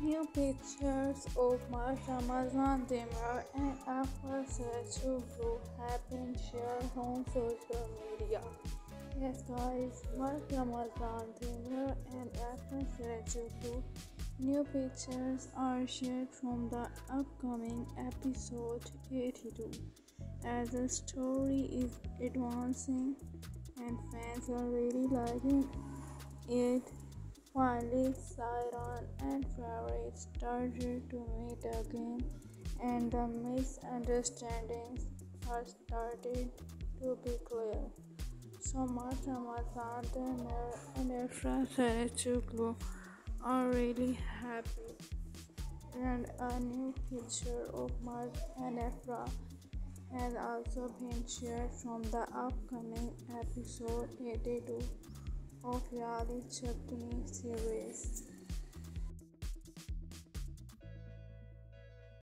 New pictures of Mert Ramazan Demir and Afra Saraçoğlu have been shared on social media. Yes guys, Mert Ramazan Demir and Afra Saraçoğlu new pictures are shared from the upcoming episode 82 as the story is advancing and fans are really liking it. Finally, Seyran and Ferit started to meet again, and the misunderstandings are started to be clear. So much Ramazan and Afra Saraçoğlu are really happy, and a new picture of Mark and Afra has also been shared from the upcoming episode 82 of Yali Capkini series.